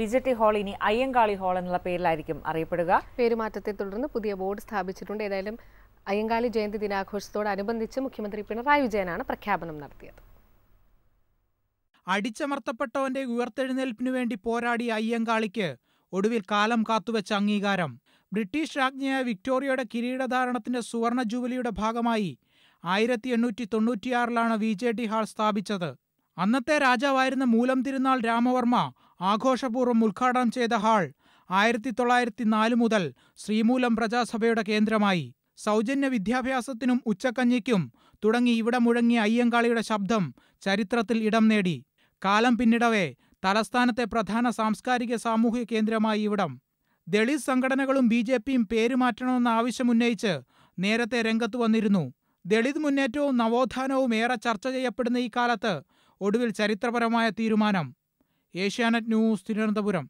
B J T hall ഇനി Ayyankali hall എന്നുള്ള പേരിലായിരിക്കും അറിയപ്പെടുക. പേരുമാറ്റത്തെ തുടർന്ന് പുതിയ ബോർഡ് സ്ഥാപിച്ചിട്ടുണ്ട്. ഏതായാലും അയ്യങ്കാളി ജയന്തി ദിനാഘോഷത്തോടനുബന്ധിച്ച് മുഖ്യമന്ത്രി പിണറായി വിജയനാണ് പ്രഖ്യാപനം നടത്തിയത്. അടിച്ചമർത്തപ്പെട്ടവന്റെ ഉയർത്തെഴുന്നേൽപ്പിനു വേണ്ടി പോരാടിയ അയ്യങ്കാളിക്ക് ഒടുവിൽ കാലം കാത്തുവെച്ച അംഗീകാരം. ബ്രിട്ടീഷ് രാജ്ഞിയായ വിക്ടോറിയയുടെ കിരീടധാരണത്തിന്റെ സുവർണ ജൂബിലിയുടെ ഭാഗമായി ആയിരത്തി എണ്ണൂറ്റി തൊണ്ണൂറ്റിയാറിലാണ് വി ജെ ടി ഹാൾ സ്ഥാപിച്ചത്. അന്നത്തെ രാജാവായിരുന്ന മൂലം തിരുനാൾ രാമവർമ്മ ആഘോഷപൂർവം ഉദ്ഘാടനം ചെയ്ത ഹാൾ ആയിരത്തി തൊള്ളായിരത്തി നാല് മുതൽ ശ്രീമൂലം പ്രജാസഭയുടെ കേന്ദ്രമായി. സൗജന്യ വിദ്യാഭ്യാസത്തിനും ഉച്ചക്കഞ്ഞിക്കും തുടങ്ങി ഇവിടെ മുഴങ്ങിയ അയ്യങ്കാളിയുടെ ശബ്ദം ചരിത്രത്തിൽ ഇടം നേടി. കാലം പിന്നിടവേ തലസ്ഥാനത്തെ പ്രധാന സാംസ്കാരിക സാമൂഹിക കേന്ദ്രമായി ഇവിടം. ദളിത് സംഘടനകളും ബി ജെ പിയും പേരുമാറ്റണമെന്ന ആവശ്യമുന്നയിച്ച് നേരത്തെ രംഗത്തു വന്നിരുന്നു. ദളിത് മുന്നേറ്റവും നവോത്ഥാനവും ഏറെ ചർച്ച ചെയ്യപ്പെടുന്ന ഈ കാലത്ത് ഒടുവിൽ ചരിത്രപരമായ തീരുമാനം. ഏഷ്യാനെറ്റ് ന്യൂസ് തിരുവനന്തപുരം.